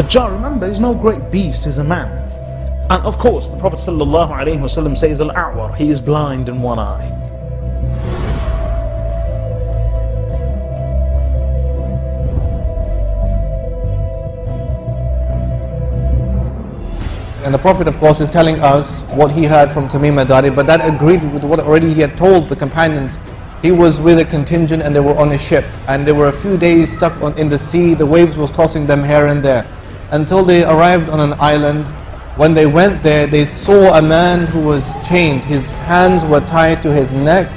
Dajjal, remember, is no great beast, is a man. And of course, the Prophet ﷺ says, Al-A'war, he is blind in one eye. And the Prophet, of course, is telling us what he heard from Tamim Dari, but that agreed with what already he had told the companions. He was with a contingent and they were on a ship. And they were a few days stuck on, in the sea. The waves was tossing them here and there. Until they arrived on an island. When they went there, they saw a man who was chained. His hands were tied to his neck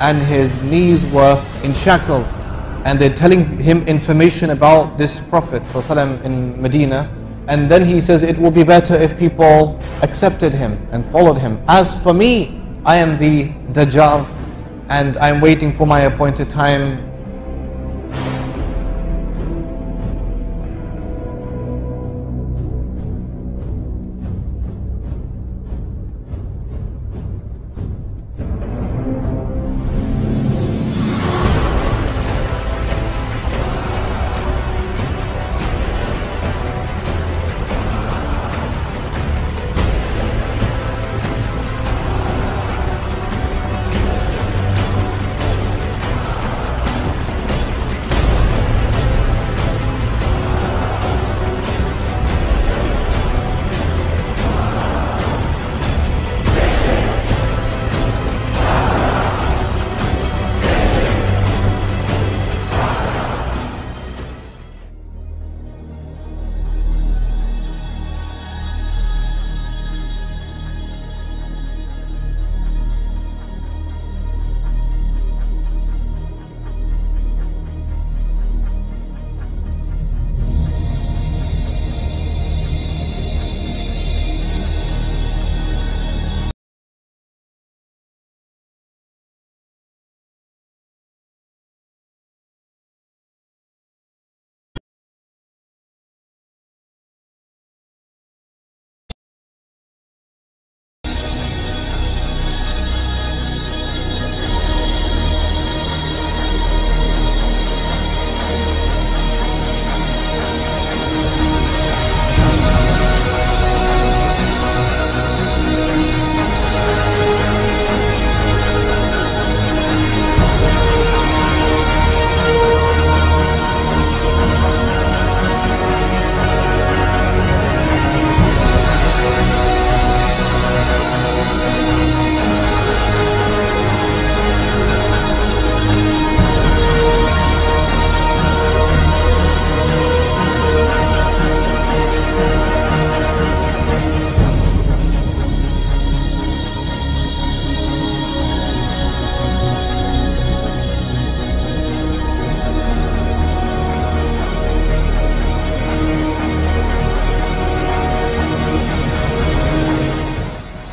and his knees were in shackles. And they're telling him information about this Prophet ﷺ in Medina. And then he says, it will be better if people accepted him and followed him. As for me, I am the Dajjal and I'm waiting for my appointed time.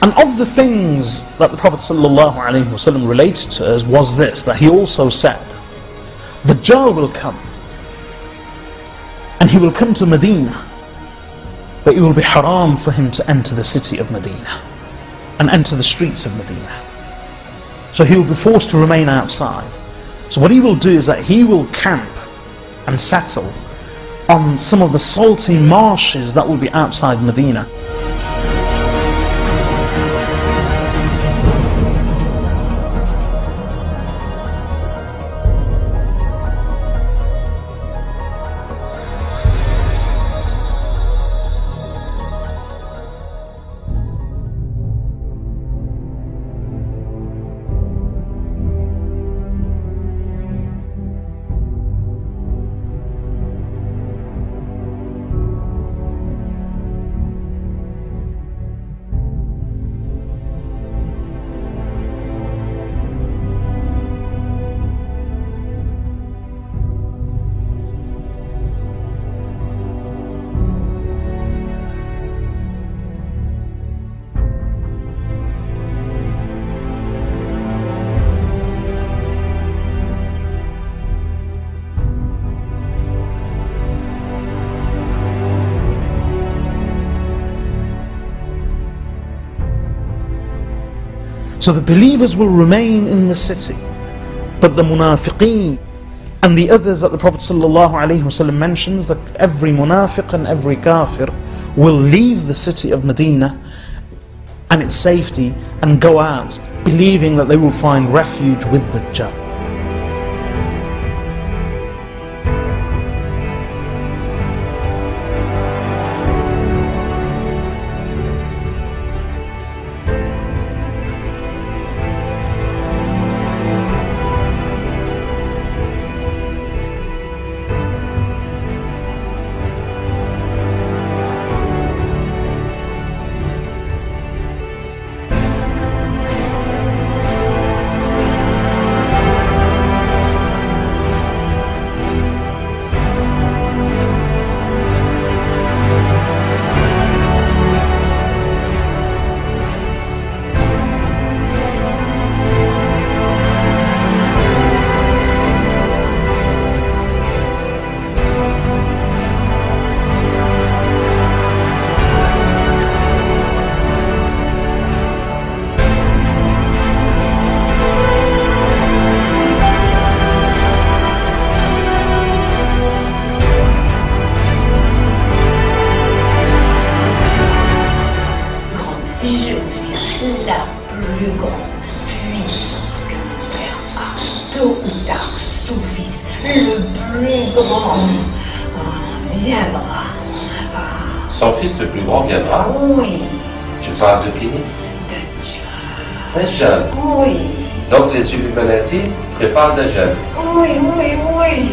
And of the things that the Prophet ﷺ related to us was this, that he also said, Dajjal will come, and he will come to Medina, but it will be haram for him to enter the city of Medina, and enter the streets of Medina. So he will be forced to remain outside. So what he will do is that he will camp and settle on some of the salty marshes that will be outside Medina. So the believers will remain in the city, but the munafiqeen And the others that the Prophet ﷺ mentions that every munafiq and every kafir will leave the city of Medina and its safety and go out believing that they will find refuge with the Dajjal. Viendra. Son fils le plus grand viendra. oui, Tu parles de qui? Dajjal. Dajjal. Oui, Donc les Illuminati préparent Dajjal. oui, oui, oui.